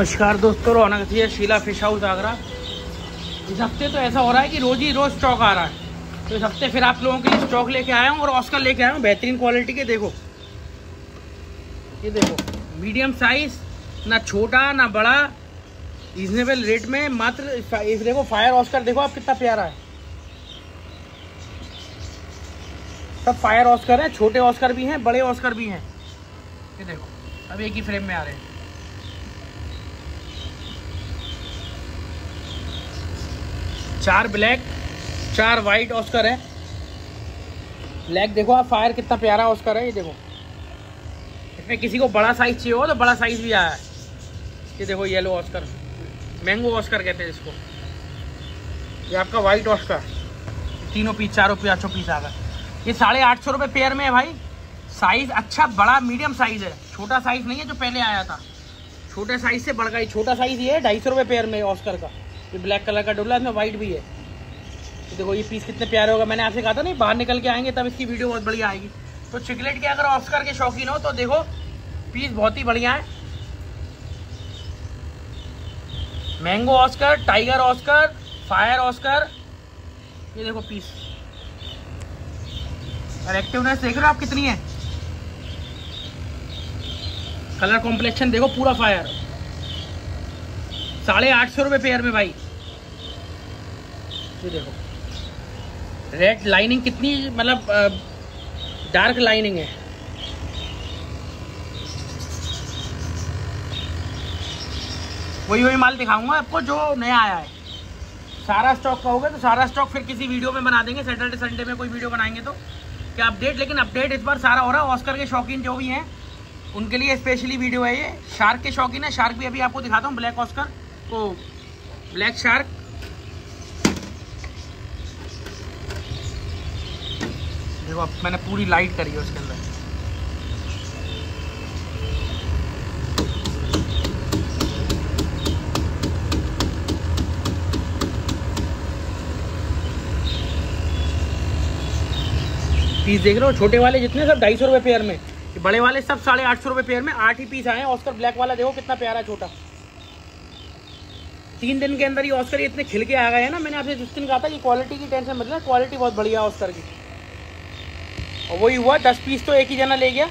नमस्कार दोस्तों, रौनक थी शीला फ़िश हाउस आगरा। इस हफ़्ते तो ऐसा हो रहा है कि रोज ही रोज स्टॉक आ रहा है। तो इस हफ़्ते फिर आप लोगों के लिए स्टॉक लेके आया हूँ और ऑस्कर लेके आया हूँ। बेहतरीन क्वालिटी के, देखो। ये देखो, मीडियम साइज़, ना छोटा, ना बड़ा रिजनेबल रेट में मात्र इस देखो फायर ऑस्कर देखो आप कितना प्यारा है। सब फायर ऑस्कर है, छोटे ऑस्कर भी हैं, बड़े ऑस्कर भी हैं। ये देखो, अब एक ही फ्रेम में आ रहे हैं। चार ब्लैक, चार वाइट ऑस्कर है। ब्लैक देखो आप, फायर कितना प्यारा ऑस्कर है, ये देखो। इसमें किसी को बड़ा साइज़ चाहिए हो तो बड़ा साइज़ भी आया है। ये देखो येलो ऑस्कर। मैंगो ऑस्कर कहते हैं इसको। ये आपका वाइट ऑस्कर। तीनों पीस चारों पाँचों पीस आ गए। ये साढ़े आठ सौ रुपये पेयर में है भाई। साइज़ अच्छा बड़ा मीडियम साइज़ है। छोटा साइज़ नहीं है जो पहले आया था। छोटे साइज़ से बढ़ गई छोटा साइज़ ये है, ढाई सौ रुपये पेयर में ऑस्कर का। ये ब्लैक कलर का डोला, इसमें वाइट भी है। तो देखो ये पीस कितने प्यारे होगा। मैंने आपसे कहा था नहीं, बाहर निकल के आएँगे, तब इसकी वीडियो बहुत बढ़िया आएगी। तो चिकलेट के अगर ऑस्कर के शौकीन हो तो देखो पीस बहुत ही बढ़िया है। Mango oscar tiger oscar fire oscar ये देखो पीस और एक्टिवनेस देख रहे हो आप कितनी है? कलर कॉम्प्लेक्शन देखो, पूरा फायर साढ़े आठ सौ रुपये पेयर में भाई। देखो। रेड लाइनिंग कितनी मतलब डार्क लाइनिंग है। वही वही माल दिखाऊँगा आपको, जो नया आया है। सारा स्टॉक का होगा तो सारा स्टॉक फिर किसी वीडियो में बना देंगे। सैटरडे संडे में कोई वीडियो बनाएँगे तो। क्या अपडेट लेकिन अपडेट इस बार सारा हो रहा है। ऑस्कर के शौकीन जो भी हैं, उनके लिए स्पेशली वीडियो है ये। शार्क के शौकीन है। शार्क भी अभी आपको दिखाता हूँ ब्लैक ऑस्कर को। ब्लैक शार्क देखो, अब मैंने पूरी लाइट करी है उसके अंदर। पीस देख रहे हो? छोटे वाले जितने सब ढाई सौ रुपये पेयर में। बड़े वाले सब साढ़े आठ सौ रुपये पेयर में। आठ ही पीस आए हैं। ऑस्कर ब्लैक वाला देखो कितना प्यारा छोटा। तीन दिन के अंदर ये ऑस्कर इतने खिल के आ गए हैं ना। मैंने आपसे जिस दिन कहा था कि क्वालिटी की टेंशन मतलब क्वालिटी बहुत बढ़िया है ऑस्कर की। और वही हुआ, दस पीस तो एक ही जना ले गया।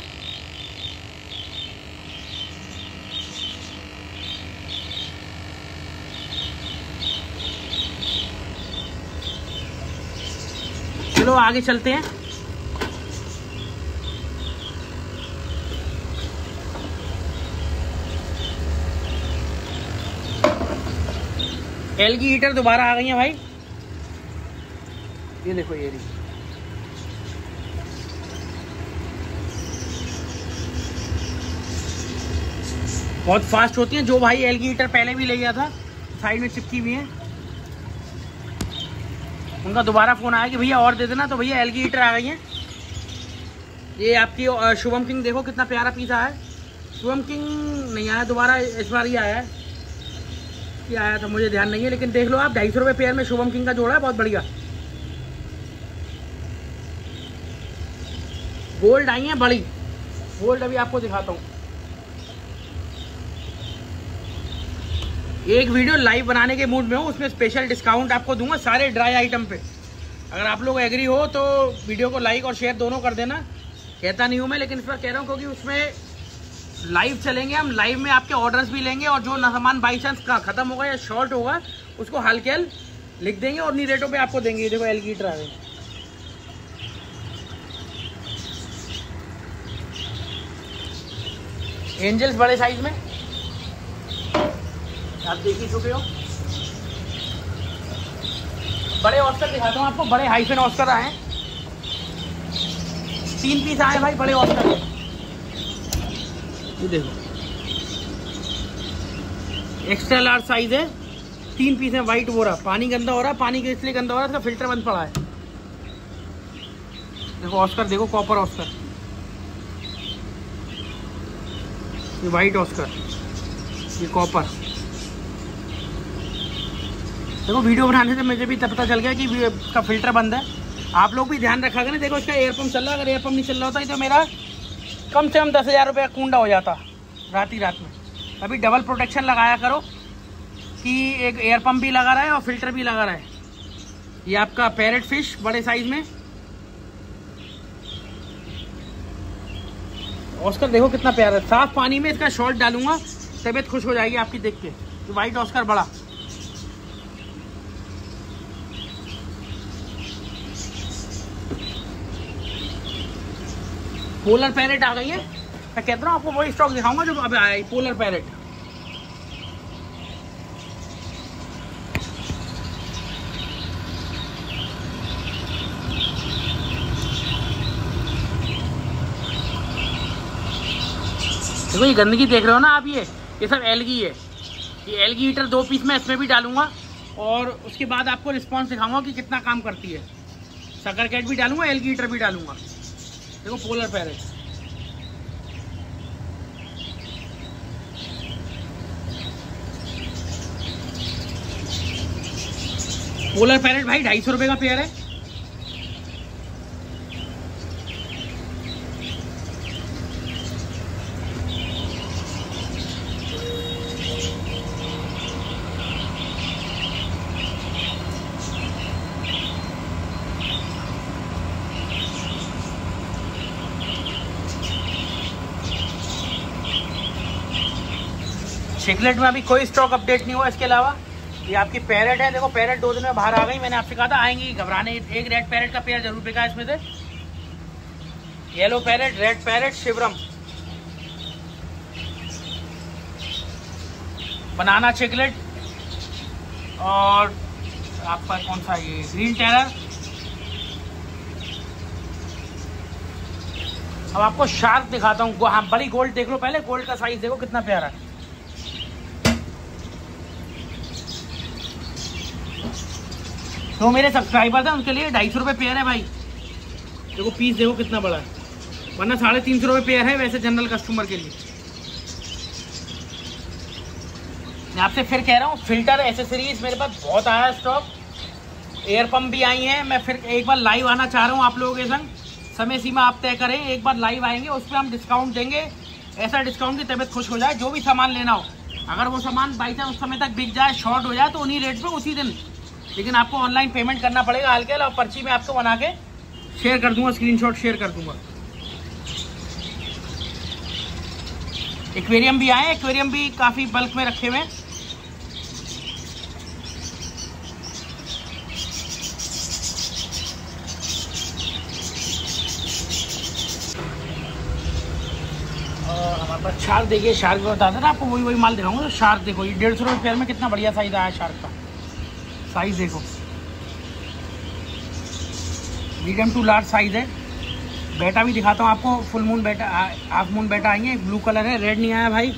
चलो आगे चलते हैं। एल की हीटर दोबारा आ गई है भाई। ये देखो ये रही। बहुत फास्ट होती हैं। जो भाई एल की हीटर पहले भी ले गया था साइड में चिपकी हुई है। उनका दोबारा फ़ोन आया कि भैया और दे देना तो भैया एल की हीटर आ गई हैं। ये आपकी शुभम किंग, देखो कितना प्यारा पीस आया है। शुभम किंग, नहीं आया, दोबारा इस बार ही आया है। ये आया था, मुझे ध्यान नहीं है, लेकिन देख लो आप, ढाई सौ रुपये पेयर में शुभम किंग का जोड़ा है, बहुत बढ़िया। गोल्ड आई है, बड़ी। गोल्ड अभी आपको दिखाता हूँ। एक वीडियो लाइव बनाने के मूड में हूँ, उसमें स्पेशल डिस्काउंट आपको दूँगा सारे ड्राई आइटम पे। अगर आप लोग एग्री हो तो वीडियो को लाइक और शेयर दोनों कर देना। कहता नहीं हूँ मैं, लेकिन इस पर कह रहा हूँ क्योंकि उसमें लाइव चलेंगे, हम लाइव में आपके ऑर्डर्स भी लेंगे और जो सामान बाई चांस ख़त्म होगा या शॉर्ट होगा, उसको हल्के हल लिख देंगे और नहीं रेटों पर आपको देंगे। देखो एल की ट्रावे एंजल्स बड़े साइज़ में। आप देख ही चुके हो। बड़े ऑस्कर दिखाता हूँ आपको, बड़े हाईफेन ऑस्कर आए तीन पीस आए भाई, बड़े ऑस्कर ये देखो। एक्स्ट्रा लार्ज साइज़ है, तीन पीस है वाइट रहा। पानी गंदा हो रहा है पानी के इसलिए गंदा हो रहा है फ़िल्टर बंद पड़ा है। देखो ऑस्कर देखो कॉपर ऑस्कर ये वाइट ऑस्कर ये कॉपर देखो, वीडियो बनाने से मुझे भी पता चल गया कि इसका फ़िल्टर बंद है। आप लोग भी ध्यान रखा करें देखो, इसका एयर चल रहा है। अगर एयर पंप नहीं चल रहा होता तो मेरा कम से कम दस हज़ार रुपये कूडा हो जाता रात ही रात में। अभी डबल प्रोटेक्शन लगाया करो कि एक एयर पंप भी लगा रहा है और फ़िल्टर भी लगा रहा है। ये आपका पैरेट फ़िश बड़े साइज़ में। ऑस्कर देखो कितना प्यारा है। साफ़ पानी में इसका शॉर्ट डालूँगा, तबीयत खुश हो जाएगी आपकी देख के। वाइट ऑस्कर बड़ा। पोलर पैरेट आ गई है। मैं कहता हूँ, आपको वही स्टॉक दिखाऊँगा जो अभी आया पोलर पैरेट देखो ये गंदगी देख रहे हो ना आप ये ये सब एलगी है। ये एलगी हीटर दो पीस में इसमें भी डालूँगा और उसके बाद आपको रिस्पॉन्स दिखाऊँगा कि कितना काम करती है। सकर कैट भी डालूँगा एलगी हीटर भी डालूँगा। देखो पोलर पैरेट पोलर पैरेट भाई ढाई सौ रुपये का पेयर है। चिकलेट में अभी कोई स्टॉक अपडेट नहीं हुआ, इसके अलावा ये आपकी पैरेट है, देखो पैरेट दो दिन में बाहर आ गई, मैंने आपसे कहा था, आएँगी, घबराने, एक रेड पैरेट का पेयर ज़रूर बिका इसमें से। Yellow parrot red parrot severum banana cichlid और आपका कौन सा ये ग्रीन टेरर अब आपको शार्क दिखाता हूँ हाँ बड़ी गोल्ड देख लो, पहले गोल्ड का साइज़ देखो कितना प्यारा है। तो मेरे सब्सक्राइबर थे, उनके लिए ढाई सौ रुपये पेयर है भाई। देखो पीस देखो कितना बड़ा है। वरना साढ़े तीन सौ रुपये पेयर है वैसे जनरल कस्टमर के लिए। मैं आपसे फिर कह रहा हूँ फ़िल्टर एसेसरीज मेरे पास बहुत आया स्टॉक एयर पंप भी आई हैं। मैं फिर एक बार लाइव आना चाह रहा हूँ आप लोगों के संग। समय सीमा आप तय करें, एक बार लाइव आएँगे, उस पर हम डिस्काउंट देंगे। ऐसा डिस्काउंट की तबीयत खुश हो जाए, जो भी सामान लेना हो। अगर वो सामान बाई चांस उस समय तक बिक जाए शॉर्ट हो जाए तो उन्हीं रेट पे उसी दिन। लेकिन आपको ऑनलाइन पेमेंट करना पड़ेगा, हल्के और पर्ची में आपको बना के शेयर कर दूँगा स्क्रीनशॉट शेयर कर दूँगा। एक्वेरियम भी आए एक्वेरियम भी काफ़ी बल्क में रखे हुए हमारे पास शार्क देखिए, शार्क भी बता देना आपको वही वही माल दिखाऊँगा। तो शार्क देखो, ये डेढ़ सौ रुपये पेयर में कितना बढ़िया साइज़ आया शार्क का। साइज़ देखो। मीडियम टू लार्ज साइज़ है। बेटा भी दिखाता हूँ आपको full moon betta half moon betta आएँगे। ब्लू कलर है रेड नहीं आया भाई।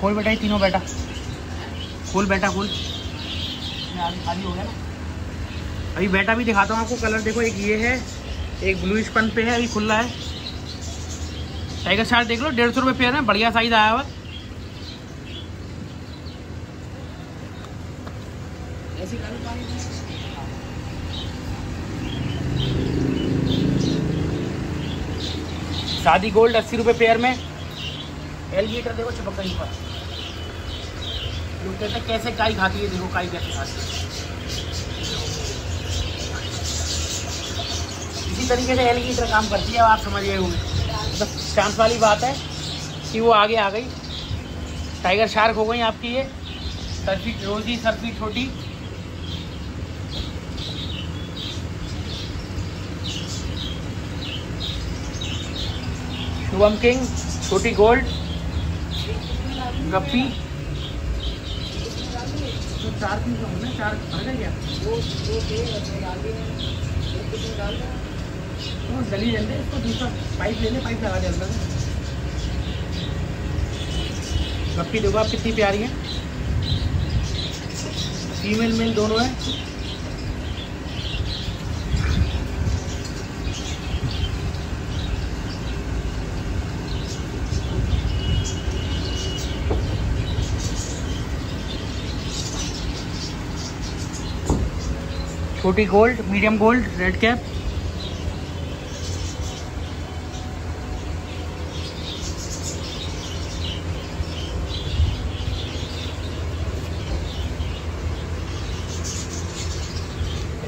खोल बेटा ही तीनों बेटा खोल बेटा खोल। खाली हो गया ना। अभी बेटा भी दिखाता हूँ आपको कलर देखो, एक ये है, एक ब्लू स्पन पे है, अभी खुला है। टाइगर शार्ट देख लो, डेढ़ सौ रुपये पेयर है, बढ़िया साइज़ आया हुआ। शादी गोल्ड अस्सी रुपये पेयर में। एलगेटर देखो, चिपक गई पर लोग कैसे काई खाती है, देखो काई कैसे खाती है। इसी तरीके से एलगेटर काम करती है आप समझ गए होंगे। तो चांस वाली बात है कि वो आगे आ गई। टाइगर शार्क हो गई आपकी ये। सरफी रोजी सरफी छोटी। शुभम किंग छोटी गोल्ड। गप्पी। तो चार पीस होंगे चार भर गए क्या वो जली जल्दी इसको दूसरा पाइप ले ले पाइप लगा अंदर गप्पी देखो आप कितनी प्यारी है। फीमेल मेल दोनों है। छोटी gold medium gold red cap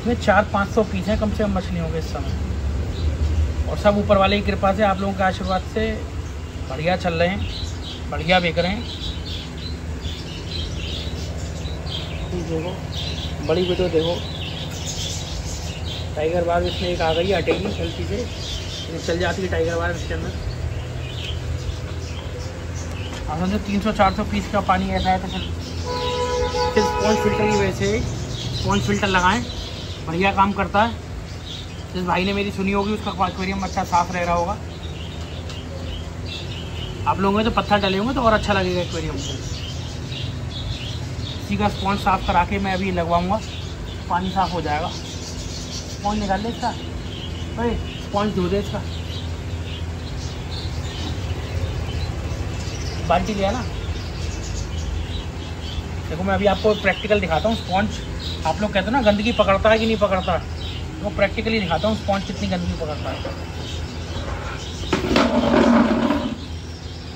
इसमें चार पाँच सौ पीस हैं कम से कम मछलियों के इस समय। और सब ऊपर वाले की कृपा से आप लोगों के आशीर्वाद से बढ़िया चल रहे हैं बढ़िया बिक रहे हैं। देखो बड़ी वीडियो देखो। टाइगर बार इसमें एक आ गई हटेगी गलती से। चल जाती है टाइगर बार इसके अंदर। अब समझो तीन सौ चार सौ पीस का पानी ऐसा है तो फिर फिर स्पॉन्ज फ़िल्टर की वजह से स्पॉन्ज फ़िल्टर लगाएँ? बढ़िया काम करता है। जिस भाई ने मेरी सुनी होगी, उसका एक्वेरियम अच्छा साफ़ रह रहा होगा। आप लोगों में तो पत्थर डले होंगे तो और अच्छा लगेगा एक्वेरियम को इसी का स्पॉन्ज साफ़ करा के मैं अभी लगवाऊँगा। पानी साफ़ हो जाएगा। स्पॉन्ज निकाल ले इसका। अरे स्पॉन्ज धो दे इसका। बाल्टी लिया ना देखो, मैं अभी आपको प्रैक्टिकल दिखाता हूँ स्पॉन्ज आप लोग कहते हो ना, गंदगी पकड़ता है कि नहीं पकड़ता? तो मैं प्रैक्टिकली दिखाता हूँ स्पॉन्च कितनी गंदगी पकड़ता है।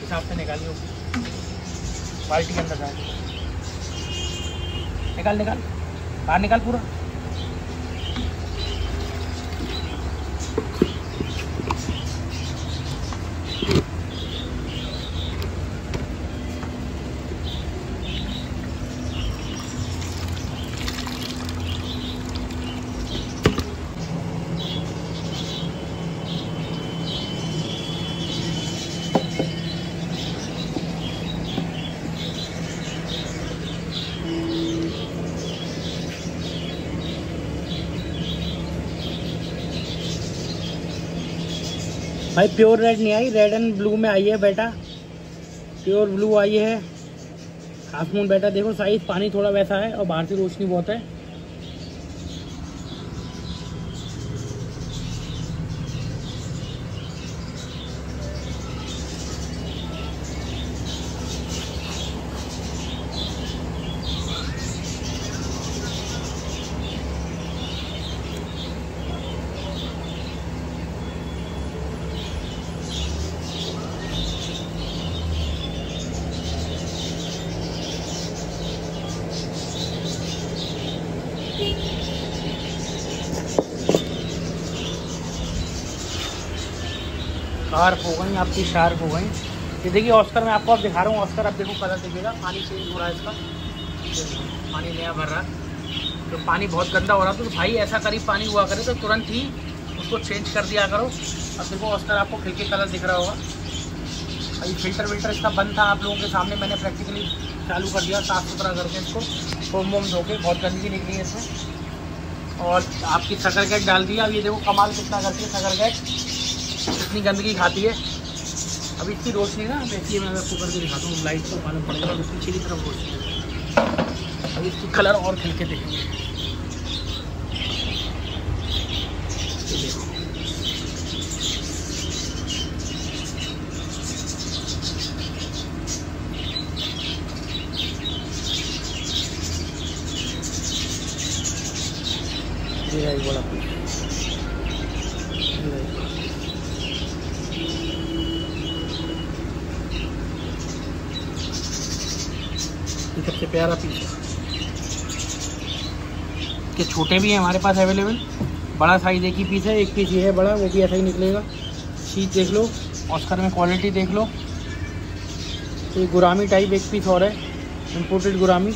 हिसाब से निकालिए बाल्टी के अंदर जाए निकाल निकाल। बाहर निकाल पूरा। भाई प्योर रेड नहीं आई रेड एंड ब्लू में आई है बेटा। प्योर ब्लू आई है। हाफ़ मून बेटा, देखो साइज़ पानी थोड़ा वैसा है और बाहर से रोशनी बहुत है। शार्प हो गई, आपकी शार्प हो गई। ये देखिए, ऑस्कर मैं आपको अब दिखा रहा हूँ, ऑस्कर अब देखो, कलर देखिएगा पानी चेंज हो रहा है इसका। पानी नया भर रहा है। तो पानी बहुत गंदा हो रहा तो भाई, ऐसा करीब पानी हुआ करे तो तुरंत ही उसको चेंज कर दिया करो। अब देखो, ऑस्कर आपको खिलके कलर दिख रहा होगा। अभी फ़िल्टर विल्टर इसका बंद था। आप लोगों के सामने मैंने प्रैक्टिकली चालू कर दिया, साफ़ सुथरा करके इसको। फोम वोम धो के, बहुत गंदगी निकली है इसमें। और आपकी सकर गैट डाल दिया अब ये देखो, कमाल कितना करती है सकर गैट कितनी गंदगी खाती है। अब इतनी रोशनी ना देखिए मैं आपको करके दिखाता हूँ। लाइट को मालूम पड़ेगा और पीछे की तरफ़ रोशनी है। अब इसकी कलर और खिल के देखेंगे ये देखो ये रहा एक बड़ा पीस ये रहा एक। सबसे प्यारा पीस है के छोटे भी हैं, हमारे पास अवेलेबल बड़ा साइज़ एक ही पीस है, एक पीस ये है बड़ा, वो भी ऐसा ही निकलेगा। चीज़ देख लो ऑस्कर में क्वालिटी देख लो। ये गुरामी टाइप एक पीस और है इम्पोर्टेड गुरामी।